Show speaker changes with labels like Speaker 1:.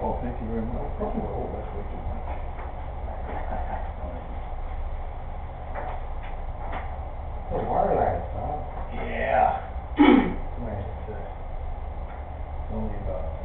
Speaker 1: Oh, thank you very much. Thank you. Oh, that's way too much. The water huh?
Speaker 2: Yeah.
Speaker 1: It's uh, only about